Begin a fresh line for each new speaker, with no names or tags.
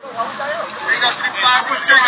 加油！大家齐心协